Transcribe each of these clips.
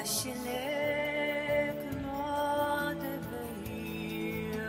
Başlık nåde verir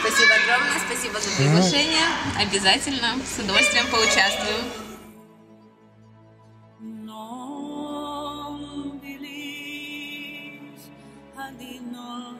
Спасибо огромное, спасибо за приглашение. Обязательно, с удовольствием поучаствую. Non believes, I did not